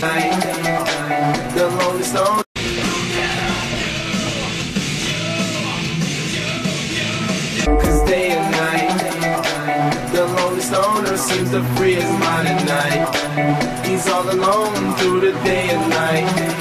the lonely stone. Cause day and night, the lonely stoner seems to free his mind at night. He's all alone through the day and night.